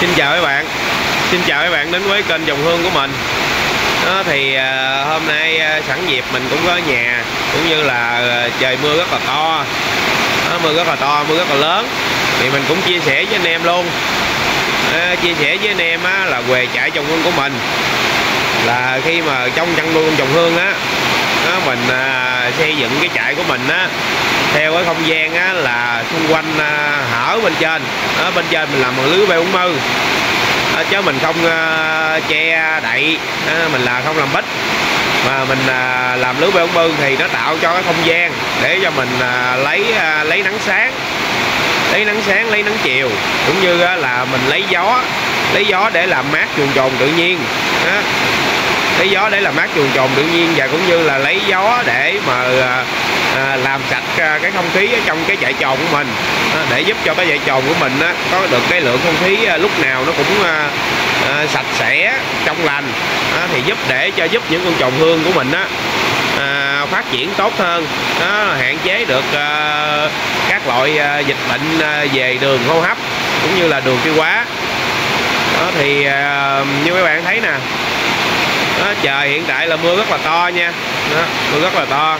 Xin chào các bạn. Xin chào các bạn đến với kênh Dòng Hương của mình. Đó, Thì à, hôm nay à, sẵn dịp mình cũng có ở nhà Cũng như là à, trời mưa rất là to. Đó, Mưa rất là to, mưa rất là lớn. Thì mình cũng chia sẻ với anh em luôn. À, Chia sẻ với anh em á, là về trại Dòng hương của mình. Là khi mà trong chăn nuôi Dòng hương á đó, Mình à, xây dựng cái trại của mình á theo cái không gian á, là xung quanh à, hở bên trên. Ở bên trên mình làm bằng lưới B40 à, chứ mình không à, che đậy. À, mình là không làm bích. Mà mình à, làm lưới B40 thì nó tạo cho cái không gian để cho mình à, lấy à, lấy nắng sáng. Lấy nắng sáng lấy nắng chiều. Cũng như á, là mình lấy gió. Lấy gió để làm mát chuồng trồn tự nhiên. Đó lấy gió để làm mát chuồng trồn tự nhiên và cũng như là lấy gió để mà à, à làm sạch à, cái không khí ở trong cái chạy trồn của mình à, để giúp cho cái chạy trồn của mình á, có được cái lượng không khí à, lúc nào nó cũng à, à, sạch sẽ trong lành à, thì giúp để cho giúp những con trồn hương của mình á à, phát triển tốt hơn hạn chế được à, các loại à, dịch bệnh à, về đường hô hấp cũng như là đường tiêu hóa. Đó thì à, như các bạn thấy nè đó, trời hiện tại là mưa rất là to nha. Đó, mưa rất là to.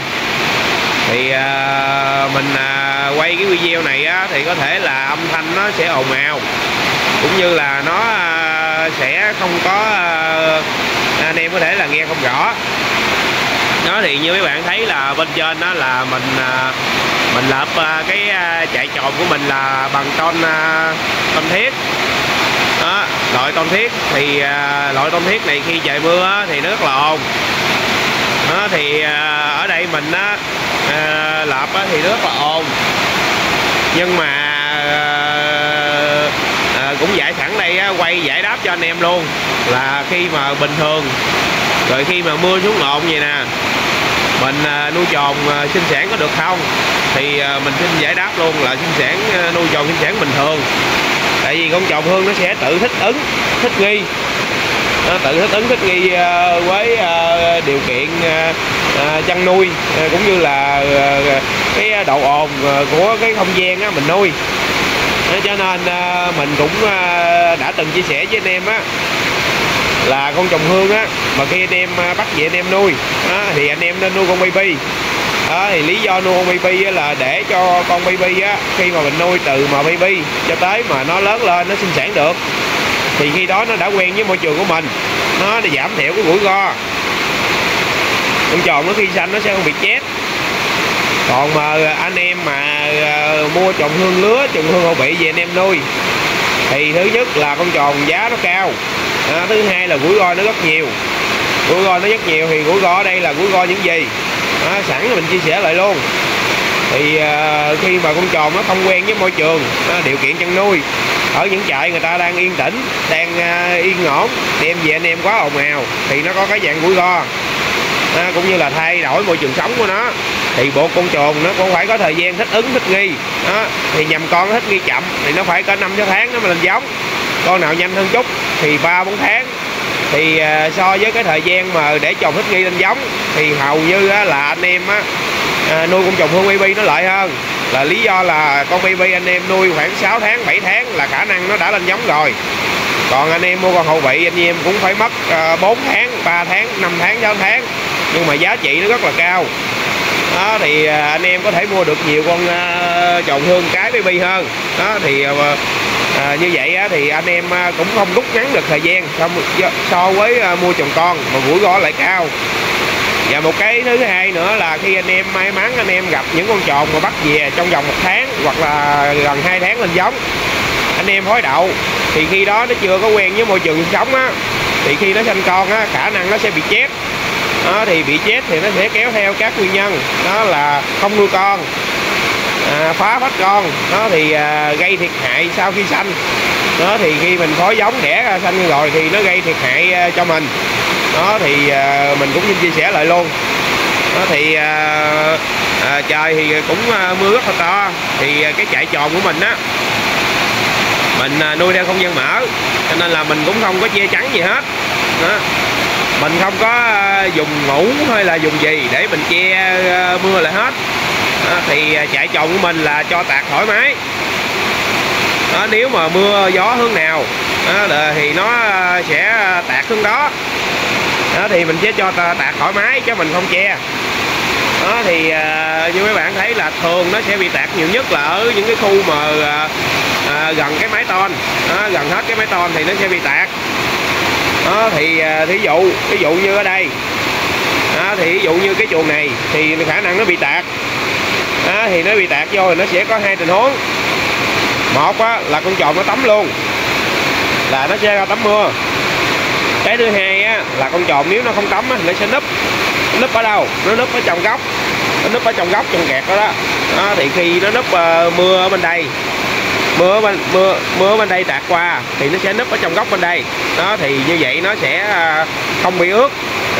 Thì à, mình à, quay cái video này á, thì có thể là âm thanh nó sẽ ồn ào. Cũng như là nó à, sẽ không có à, anh em có thể là nghe không rõ. Đó thì như mấy bạn thấy là bên trên đó là mình à, mình lợp à, cái à, chạy tròn của mình là bằng tôn à, thiết loại tôm thiết thì à, loại tôm thiết này khi trời mưa á, thì nó rất là ồn. Đó, thì à, ở đây mình á à, lợp á, thì nó rất là ồn. Nhưng mà à, à, cũng giải sẵn đây á, quay giải đáp cho anh em luôn. Là khi mà bình thường rồi khi mà mưa xuống ồn vậy nè mình à, nuôi tròn à, sinh sản có được không? Thì à, mình xin giải đáp luôn là sinh sản à, nuôi tròn sinh sản bình thường tại vì con chồng hương nó sẽ tự thích ứng thích nghi. Nó tự thích ứng thích nghi ờ, với ờ, điều kiện ờ, chăn nuôi cũng như là cái độ ồn của cái không gian á, mình nuôi. Cho nên mình cũng đã từng chia sẻ với anh em á là con trồng hương á mà khi anh em bắt về anh em nuôi á, thì anh em nên nuôi con baby đó, thì lý do nuôi con baby là để cho con baby á khi mà mình nuôi từ mà baby cho tới mà nó lớn lên nó sinh sản được thì khi đó nó đã quen với môi trường của mình. Nó để giảm thiểu cái rủi ro. Con tròn nó khi xanh nó sẽ không bị chết. Còn mà à, anh em mà à, mua trồng hương lứa trồng hương hậu bị về anh em nuôi thì thứ nhất là con tròn giá nó cao. À, thứ hai là rủi ro nó rất nhiều. Rủi ro nó rất nhiều thì rủi ro ở đây là rủi ro những gì? À, sẵn mình chia sẻ lại luôn. Thì à, khi mà con tròn nó không quen với môi trường à, điều kiện chăn nuôi ở những trại người ta đang yên tĩnh đang à, yên ổn đem về anh em quá ồn ào thì nó có cái dạng rủi ro. À, cũng như là thay đổi môi trường sống của nó. Thì bộ con trồn nó cũng phải có thời gian thích ứng thích nghi. Đó thì nhầm con thích nghi chậm thì nó phải có năm sáu tháng nó mới lên giống. Con nào nhanh hơn chút thì ba bốn tháng thì à, so với cái thời gian mà để trồng thích nghi lên giống thì hầu như là anh em á, à, nuôi con trồng hương baby nó lợi hơn. Là lý do là con baby anh em nuôi khoảng 6 tháng 7 tháng là khả năng nó đã lên giống rồi. Còn anh em mua con hậu vị anh em cũng phải mất à, 4 tháng 3 tháng 5 tháng 6 tháng. Nhưng mà giá trị nó rất là cao. Đó thì anh em có thể mua được nhiều con trồng hương cái baby hơn. Đó thì à, như vậy á, thì anh em à, cũng không rút ngắn được thời gian so, so với à, mua chồng con mà rủi ro lại cao. Và một cái thứ hai nữa là khi anh em may mắn anh em gặp những con trồn mà bắt về trong vòng một tháng hoặc là gần 2 tháng lên giống anh em hối đậu. Thì khi đó nó chưa có quen với môi trường sống á thì khi nó sanh con á khả năng nó sẽ bị chết. Đó, thì bị chết thì nó sẽ kéo theo các nguyên nhân đó là không nuôi con à, phá vách con. Nó thì à, gây thiệt hại sau khi sanh. Nó thì khi mình phối giống đẻ ra sanh rồi thì nó gây thiệt hại à, cho mình. Nó thì à, mình cũng xin chia sẻ lại luôn. Nó thì à, à, trời thì cũng à, mưa rất là to. Thì à, cái chạy tròn của mình á mình à, nuôi theo không gian mở. Cho nên là mình cũng không có che chắn gì hết. Đó. Mình không có à, dùng ngủ hay là dùng gì để mình che à, mưa lại hết đó, thì à, chạy trộn của mình là cho tạc thoải mái. Đó, nếu mà mưa gió hướng nào đó, thì nó à, sẽ à, tạt hướng đó. Đó thì mình sẽ cho tạt thoải mái chứ mình không che. Đó thì à, như mấy bạn thấy là thường nó sẽ bị tạt nhiều nhất là ở những cái khu mà à, à, gần cái máy ton đó, gần hết cái máy ton thì nó sẽ bị tạt đó thì à, thí dụ ví dụ như ở đây. Đó, thì ví dụ như cái chuồng này thì khả năng nó bị tạt đó, thì nó bị tạt vô thì nó sẽ có hai tình huống. Một á, là con tròn nó tắm luôn là nó sẽ ra tắm mưa. Cái thứ hai á, là con tròn nếu nó không tắm á, nó sẽ núp núp ở đâu? Nó núp ở trong góc nó núp ở trong góc trong kẹt đó đó, đó thì khi nó núp uh, mưa ở bên đây mưa bên mưa mưa bên đây tạt qua thì nó sẽ núp ở trong góc bên đây. Đó thì như vậy nó sẽ ờ, không bị ướt.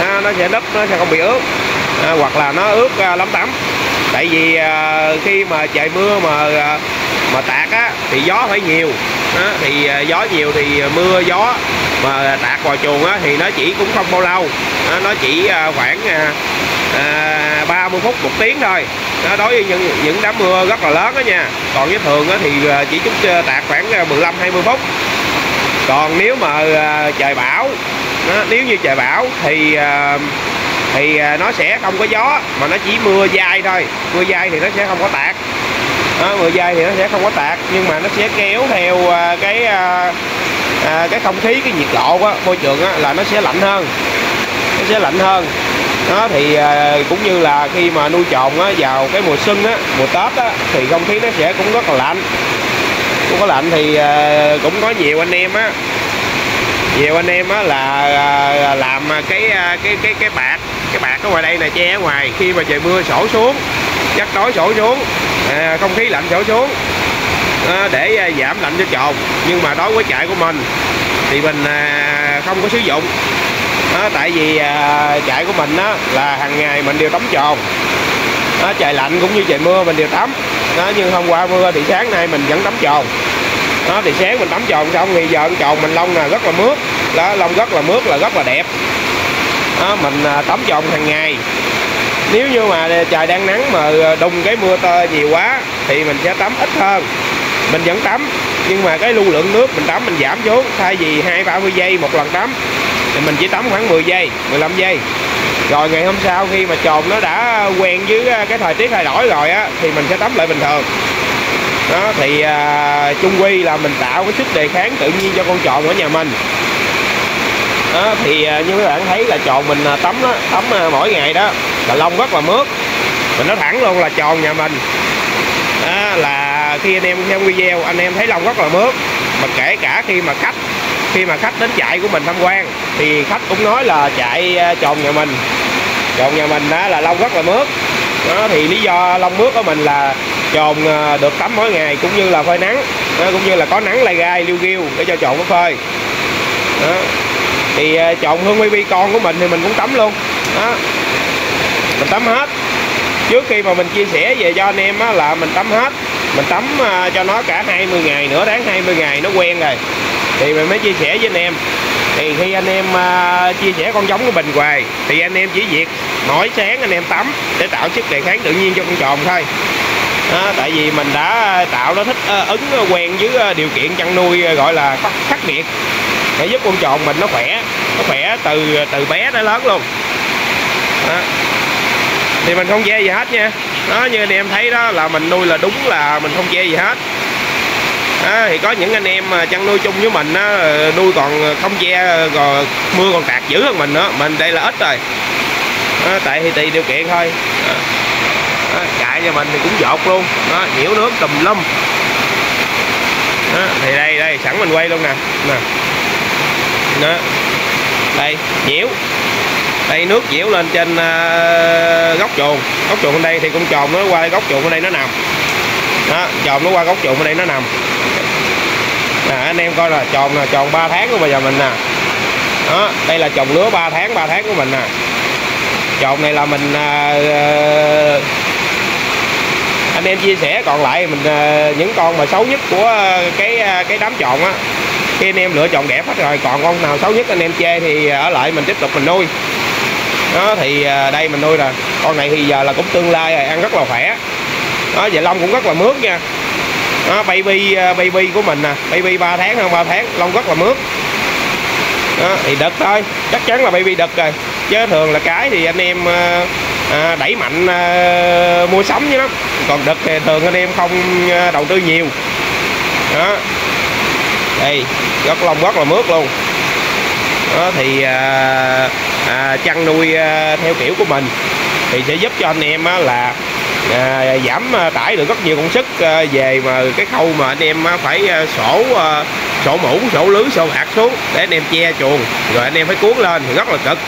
À, nó sẽ núp nó sẽ không bị ướt. À, hoặc là nó ướt ờ, lắm tắm tại vì à, khi mà trời mưa mà à, mà tạt á thì gió phải nhiều. Đó, thì à, gió nhiều thì mưa gió mà tạt vào chuồng á thì nó chỉ cũng không bao lâu. Đó, nó chỉ khoảng à, 30 phút một tiếng thôi. Đó, đối với những những đám mưa rất là lớn đó nha. Còn với thường á, thì chỉ chút tạt khoảng 15 20 phút. Còn nếu mà trời bão đó, nếu như trời bão thì à, thì à, nó sẽ không có gió mà nó chỉ mưa dai thôi. Mưa dai thì nó sẽ không có tạt. Đó, mưa dai thì nó sẽ không có tạt nhưng mà nó sẽ kéo theo à, cái à, cái không khí cái nhiệt độ á, môi trường á, là nó sẽ lạnh hơn. Nó sẽ lạnh hơn. Đó thì cũng như là khi mà nuôi trồng á, vào cái mùa xuân á, mùa tết á, thì không khí nó sẽ cũng rất là lạnh. Cũng có lạnh thì cũng có nhiều anh em á. Nhiều anh em á là làm cái cái cái cái bạc cái bạc ở ngoài đây là che ở ngoài. Khi mà trời mưa sổ xuống. Chắc tối sổ xuống. À, không khí lạnh sổ xuống. À, để à, giảm lạnh cho trồn nhưng mà đối với chạy của mình thì mình à, không có sử dụng. À, tại vì à, chạy của mình á, là hàng ngày mình đều tắm tròn à, trời lạnh cũng như trời mưa mình đều tắm. Đó, nhưng hôm qua mưa thì sáng nay mình vẫn tắm tròn đó, à, thì sáng mình tắm tròn xong thì giờ tròn mình lông là rất là mướt. Đó, lông rất là mướt là rất là đẹp đó, mình à, tắm trộn hàng ngày. Nếu như mà trời đang nắng mà à, đùng cái mưa tơ nhiều quá thì mình sẽ tắm ít hơn. Mình vẫn tắm nhưng mà cái lưu lượng nước mình tắm mình giảm xuống thay vì hai ba mươi giây một lần tắm thì mình chỉ tắm khoảng 10 giây 15 giây. Rồi ngày hôm sau khi mà trồn nó đã quen với à, cái thời tiết thay đổi rồi á thì mình sẽ tắm lại bình thường. Đó thì à, chung quy là mình tạo cái sức đề kháng tự nhiên cho con trồn ở nhà mình đó thì à, như các bạn thấy là tròn mình à, tắm đó, tắm à, mỗi ngày đó là lông rất là mướt. Mình nói thẳng luôn là tròn nhà mình. Đó, là khi anh em xem video anh em thấy lông rất là mướt. Mà kể cả khi mà khách khi mà khách đến chạy của mình tham quan thì khách cũng nói là chạy tròn nhà mình. Tròn nhà mình đó là lông rất là mướt. Đó thì lý do lông mướt của mình là tròn được tắm mỗi ngày cũng như là phơi nắng. Đó, cũng như là có nắng lai gai liêu ghiêu để cho tròn nó phơi. Đó thì à, chọn hương baby con của mình thì mình cũng tắm luôn. Đó. Mình tắm hết. Trước khi mà mình chia sẻ về cho anh em á, là mình tắm hết. Mình tắm à, cho nó cả 20 ngày nữa đáng 20 ngày nó quen rồi. Thì mình mới chia sẻ với anh em. Thì khi anh em à, chia sẻ con giống của bình hoài thì anh em chỉ việc mỗi sáng anh em tắm để tạo sức đề kháng tự nhiên cho con tròn thôi. Đó, tại vì mình đã tạo nó thích ứng quen với điều kiện chăn nuôi gọi là khắc nghiệt để giúp con tròn mình nó khỏe. Nó khỏe từ từ bé tới lớn luôn. Đó. Thì mình không che gì hết nha. Đó như anh em thấy đó là mình nuôi là đúng là mình không che gì hết. Đó, thì có những anh em mà chăn nuôi chung với mình đó, nuôi còn không che còn mưa còn tạt dữ hơn mình nữa. Mình đây là ít rồi. Đó, tại thì tùy điều kiện thôi. Đó. Đó, chạy cho mình thì cũng dột luôn. Đó, nhiễu nước tùm lum. Đó, thì đây đây sẵn mình quay luôn nè. Nè đó đây nhiễu đây nước nhiễu lên trên uh, góc chuồng. Góc chuồng bên đây thì con tròn nó qua góc chuồng bên đây nó nằm. Đó tròn nó qua góc chuồng bên đây nó nằm. Nè anh em coi là tròn là tròn 3 tháng của bây giờ mình nè. Đó đây là trồng lứa 3 tháng 3 tháng của mình nè. Tròn này là mình uh, anh em chia sẻ còn lại mình uh, những con mà xấu nhất của cái cái đám tròn á khi anh em lựa chọn đẹp hết rồi còn con nào xấu nhất anh em chê thì ờ, ở lại mình tiếp tục mình nuôi. Đó thì ờ, đây mình nuôi rồi. Con này thì giờ là cũng tương lai rồi ăn rất là khỏe. Đó về lông cũng rất là mướt nha. Đó, baby ờ, baby của mình nè baby 3 tháng hơn 3 tháng lông rất là mướt. Đó, thì đực thôi chắc chắn là baby đực rồi. Chứ thường là cái thì anh em à, đẩy mạnh à, mua sắm với lắm còn đực thì thường anh em không đầu tư nhiều. Đó. Đây rất lông rất là mướt luôn. Đó thì à, à, chăn nuôi à, theo kiểu của mình thì sẽ giúp cho anh em á, là à, giảm à, tải được rất nhiều công sức à, về mà cái khâu mà anh em á, phải à, sổ à, sổ mũ sổ lưới sổ hạt xuống để anh em che chuồng rồi anh em phải cuốn lên thì rất là cực.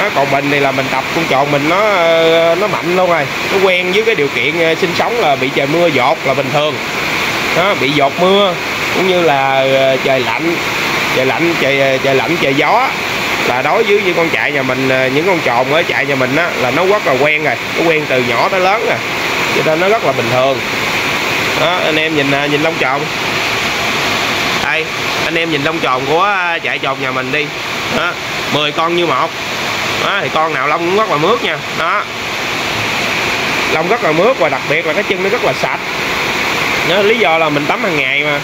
Đó, còn mình thì là mình tập con tròn mình nó à, nó mạnh luôn rồi nó quen với cái điều kiện à, sinh sống là bị trời mưa dột là bình thường. Đó, bị dột mưa cũng như là ờ, trời lạnh trời lạnh trời ờ, trời lạnh trời gió. Là đối với những con chạy nhà mình ờ, những con tròn ở chạy nhà mình á là nó rất là quen rồi. Nó quen từ nhỏ tới lớn rồi. Cho nên nó rất là bình thường. Đó anh em nhìn nhìn lông tròn đây anh em nhìn lông tròn của chạy tròn nhà mình đi. Đó 10 con như một. Đó, thì con nào lông cũng rất là mướt nha. Đó. Lông rất là mướt và đặc biệt là cái chân nó rất là sạch. Đó, lý do là mình tắm hàng ngày mà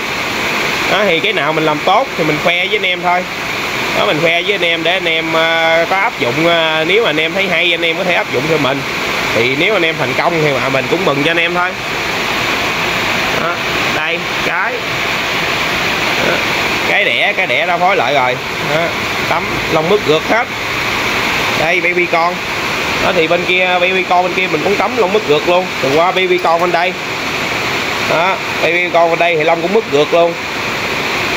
đó, thì cái nào mình làm tốt thì mình khoe với anh em thôi. Đó mình khoe với anh em để anh em à, có áp dụng à, nếu mà anh em thấy hay anh em có thể áp dụng cho mình. Thì nếu anh em thành công thì mà mình cũng mừng cho anh em thôi. Đó, đây cái. Đó, cái đẻ cái đẻ đã phối lại rồi. Đó, tắm lông mứt gượt hết. Đây baby con. Đó thì bên kia baby con bên kia mình cũng tắm lông mứt gượt luôn. Rồi qua baby con bên đây. Đó baby con bên đây thì lông cũng mứt gượt luôn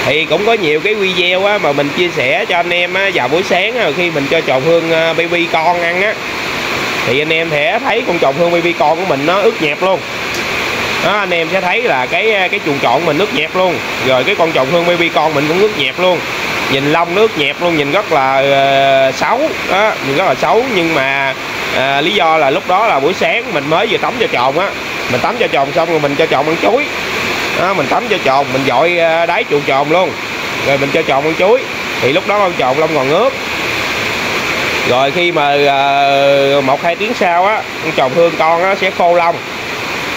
thì cũng có nhiều cái video á, mà mình chia sẻ cho anh em á, vào buổi sáng á, khi mình cho trộn hương ờ, baby con ăn á. Thì anh em sẽ thấy con trộn hương baby con của mình nó ướt nhẹp luôn. Đó anh em sẽ thấy là cái ờ, cái chuồng trộn mình ướt nhẹp luôn. Rồi cái con trộn hương baby con mình cũng ướt nhẹp luôn. Nhìn lông nước nhẹp luôn nhìn rất là uh, xấu. Đó nhìn rất là xấu. Nhưng mà uh, lý do là lúc đó là buổi sáng mình mới vừa tắm cho trộn á. Mình tắm cho trộn xong rồi mình cho trộn ăn chuối đó, mình tắm cho tròn mình dội ờ, đáy chuồng tròn luôn. Rồi mình cho tròn con chuối. Thì lúc đó con tròn lông còn ướt rồi khi mà ờ, một hai tiếng sau á con tròn hương con á sẽ khô lông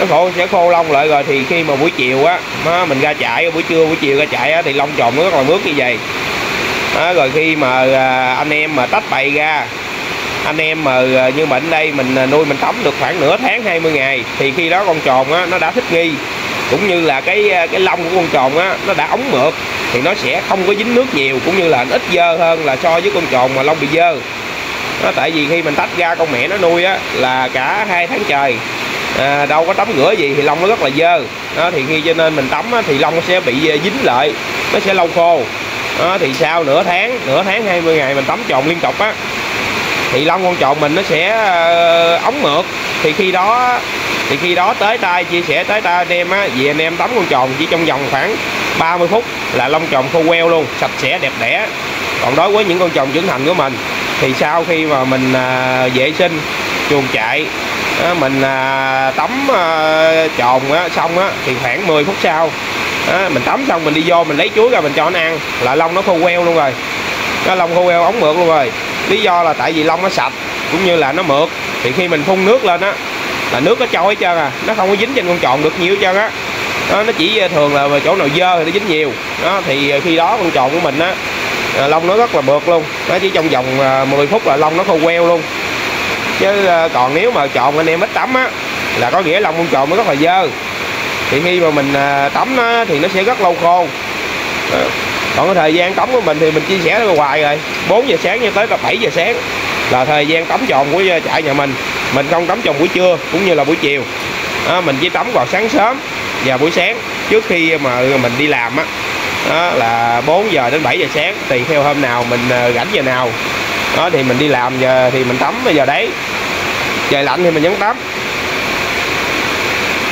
nó khô sẽ khô lông lại rồi thì khi mà buổi chiều á mình ra chạy buổi trưa buổi chiều ra chạy á thì lông tròn nó còn ướt như vậy. Đó, rồi khi mà ờ, anh em mà tách bày ra anh em mà như mình đây mình nuôi mình tắm được khoảng nửa tháng 20 ngày thì khi đó con tròn á nó đã thích nghi cũng như là cái à, cái lông của con tròn á nó đã ống mượt thì nó sẽ không có dính nước nhiều cũng như là ít dơ hơn là so với con tròn mà lông bị dơ. Nó tại vì khi mình tách ra con mẹ nó nuôi á là cả hai tháng trời à, đâu có tắm rửa gì thì lông nó rất là dơ. Đó thì khi cho nên mình tắm á, thì lông nó sẽ bị à, dính lại nó sẽ lâu khô. Đó, thì sau nửa tháng nửa tháng 20 ngày mình tắm tròn liên tục á thì lông con tròn mình nó sẽ à, ống mượt. Thì khi đó thì khi đó tới tay chia sẻ tới tay anh em á vì anh em tắm con tròn chỉ trong vòng khoảng 30 phút là lông tròn khô queo luôn sạch sẽ đẹp đẽ. Còn đối với những con tròn trưởng thành của mình thì sau khi mà mình à, vệ sinh chuồng chạy á, mình à, tắm à, tròn á, xong á, thì khoảng 10 phút sau á, mình tắm xong mình đi vô mình lấy chuối ra mình cho nó ăn là lông nó khô queo luôn rồi. Nó lông khô queo ống mượt luôn rồi. Lý do là tại vì lông nó sạch cũng như là nó mượt. Thì khi mình phun nước lên á là nước nó trôi hết trơn à. Nó không có dính trên con tròn được nhiều hết trơn á. Đó, nó chỉ ờ, thường là chỗ nào dơ thì nó dính nhiều. Đó thì ờ, khi đó con tròn của mình á ờ, lông nó rất là mượt luôn. Nó chỉ trong vòng 10 phút là lông nó khô queo luôn. Chứ còn nếu mà tròn anh em ít tắm á là có nghĩa lông con tròn nó rất là dơ. Thì khi mà mình tắm nó thì nó sẽ rất lâu khô. Đó. còn cái thời gian tắm của mình thì mình chia sẻ hoài rồi. 4 giờ sáng cho tới 7 giờ sáng là thời gian tắm tròn của trại nhà mình mình không tắm trong buổi trưa cũng như là buổi chiều. À, mình chỉ tắm vào sáng sớm và buổi sáng. Trước khi mà mình đi làm á đó là 4 giờ đến 7 giờ sáng tùy theo hôm nào mình ờ, rảnh giờ nào. Đó thì mình đi làm giờ thì mình tắm bây giờ đấy. Trời lạnh thì mình vẫn tắm.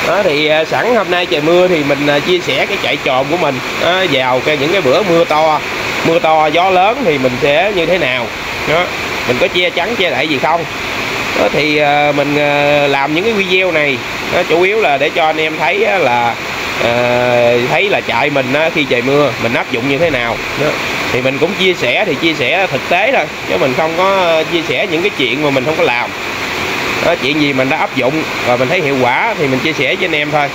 Đó thì ờ, sẵn hôm nay trời mưa thì mình ờ, chia sẻ cái chạy tròn của mình đó, vào cái những cái bữa mưa to. Mưa to gió lớn thì mình sẽ như thế nào? Đó mình có che chắn che lại gì không? Thì ờ, mình ờ, làm những cái video này. Nó chủ yếu là để cho anh em thấy là ờ, thấy là chạy mình khi trời mưa mình áp dụng như thế nào. Đó thì mình cũng chia sẻ thì chia sẻ thực tế thôi chứ mình không có chia sẻ những cái chuyện mà mình không có làm. Đó, chuyện gì mình đã áp dụng và mình thấy hiệu quả thì mình chia sẻ với anh em thôi.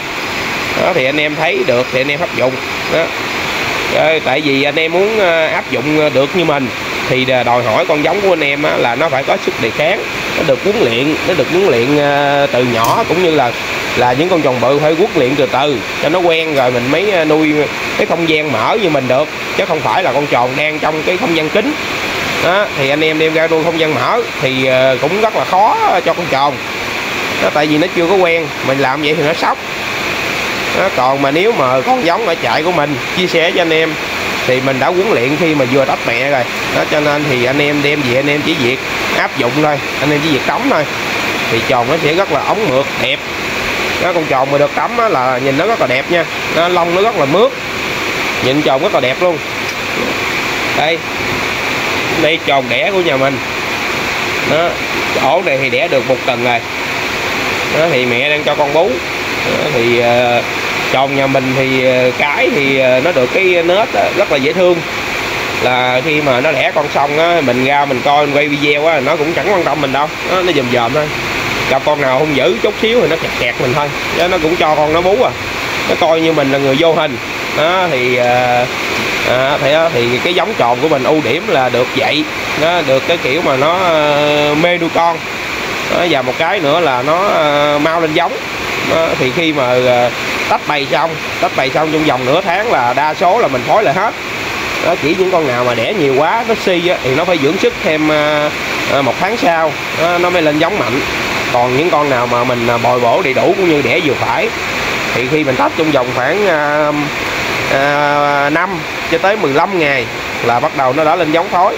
Đó thì anh em thấy được thì anh em áp dụng. Đó. Tại vì anh em muốn áp dụng được như mình thì đòi hỏi con giống của anh em á, là nó phải có sức đề kháng nó được huấn luyện nó được huấn luyện ờ, từ nhỏ cũng như là là những con tròn bự phải huấn luyện từ từ cho nó quen rồi mình mới ờ, nuôi cái không gian mở như mình được chứ không phải là con tròn đang trong cái không gian kính đó, thì anh em đem ra nuôi không gian mở thì ờ, cũng rất là khó cho con tròn. Đó, tại vì nó chưa có quen mình làm vậy thì nó sốc. Đó, còn mà nếu mà con giống ở chạy của mình chia sẻ cho anh em thì mình đã huấn luyện khi mà vừa tách mẹ rồi. Đó cho nên thì anh em đem về anh em chỉ việc áp dụng thôi. Anh em chỉ việc cắm thôi. Thì tròn nó sẽ rất là ống mượt đẹp. Nó con tròn mà được tắm là nhìn nó rất là đẹp nha. Nó lông nó rất là mướt. Nhìn tròn rất là đẹp luôn. Đây. Đây tròn đẻ của nhà mình. Đó. Ổ này thì đẻ được một tuần rồi. Đó thì mẹ đang cho con bú. Đó, thì uh, tròn nhà mình thì ờ, cái thì ờ, nó được cái nết ờ, rất là dễ thương. Là khi mà nó đẻ con xong á mình ra mình coi mình quay video á nó cũng chẳng quan tâm mình đâu. Nó, nó dòm dòm thôi. Gặp con nào không giữ chút xíu thì nó kẹt kẹt mình thôi. Chứ nó cũng cho con nó bú à. Nó coi như mình là người vô hình. Đó thì à, à, thì, đó, thì cái giống tròn của mình ưu điểm là được dạy. Nó được cái kiểu mà nó mê nuôi con. Đó, và một cái nữa là nó mau lên giống. Đó, thì khi mà tách bày xong tách bày xong trong vòng nửa tháng là đa số là mình phối lại hết. Đó chỉ những con nào mà đẻ nhiều quá nó si á, thì nó phải dưỡng sức thêm à, à, một tháng sau ờ, nó mới lên giống mạnh. Còn những con nào mà mình bồi bổ đầy đủ cũng như đẻ vừa phải thì khi mình tách trong vòng khoảng à, à, 5 cho tới 15 ngày là bắt đầu nó đã lên giống thối.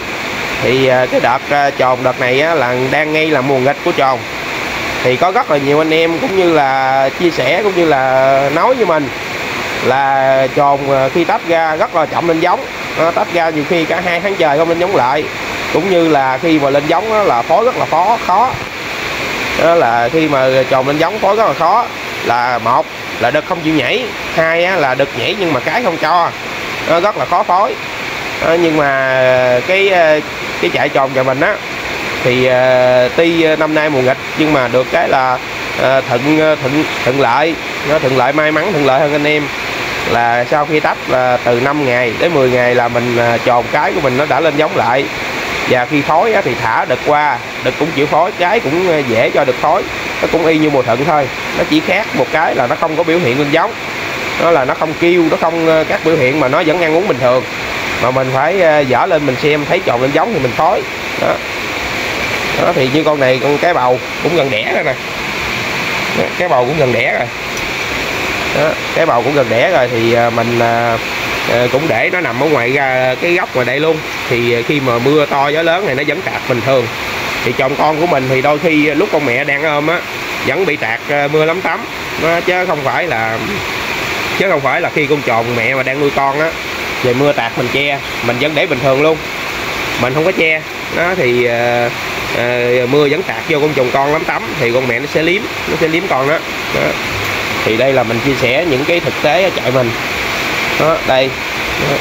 thì à, cái đợt à, tròn đợt này á, là đang ngay là mùa nghịch của tròn thì có rất là nhiều anh em cũng như là chia sẻ cũng như là nói với mình là trồn ờ, khi tách ra rất là chậm lên giống. Nó tách ra nhiều khi cả hai tháng trời không lên giống lại. Cũng như là khi mà lên giống đó là phối rất là khó khó. Đó là khi mà trồn lên giống phối rất là khó. Là một là đực không chịu nhảy. Hai á, là đực nhảy nhưng mà cái không cho. Nó rất là khó phối. Đó, nhưng mà cái ờ, cái chạy tròn nhà mình á thì uh, tuy ờ, năm nay mùa nghịch nhưng mà được cái là uh, thuận thuận thuận lợi. Nó thuận lợi may mắn thuận lợi hơn anh em. Là sau khi tách là từ 5 ngày đến 10 ngày là mình tròn cái của mình nó đã lên giống lại. Và khi phối thì thả đực qua đực cũng chịu phối cái cũng dễ cho được phối nó cũng y như mùa thuận thôi. Nó chỉ khác một cái là nó không có biểu hiện lên giống. Nó là nó không kêu nó không các biểu hiện mà nó vẫn ăn uống bình thường. Mà mình phải dở lên mình xem thấy tròn lên giống thì mình phối đó đó thì như con này con cái bầu cũng gần đẻ rồi nè. Cái bầu cũng gần đẻ rồi. Đó, cái bầu cũng gần đẻ rồi thì à, mình à, à, cũng để nó nằm ở ngoài ra cái góc ngoài đây luôn. Thì khi mà mưa to gió lớn này nó vẫn tạt bình thường. Thì chồng con của mình thì đôi khi lúc con mẹ đang ôm á vẫn bị tạt mưa lắm tắm nó chứ không phải là chứ không phải là khi con tròn mẹ mà đang nuôi con á về mưa tạt mình che mình vẫn để bình thường luôn. Mình không có che đó thì à, à, mưa vẫn tạt vô con trùng con lắm tắm thì con mẹ nó sẽ liếm nó sẽ liếm con đó, đó. thì đây là mình chia sẻ những cái thực tế ở chạy mình. Đó đây. Đó.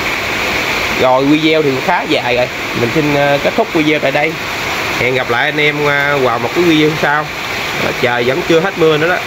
rồi video thì cũng khá dài rồi. Mình xin ờ, kết thúc video tại đây. Hẹn gặp lại anh em vào một cái video sau. Trời vẫn chưa hết mưa nữa đó.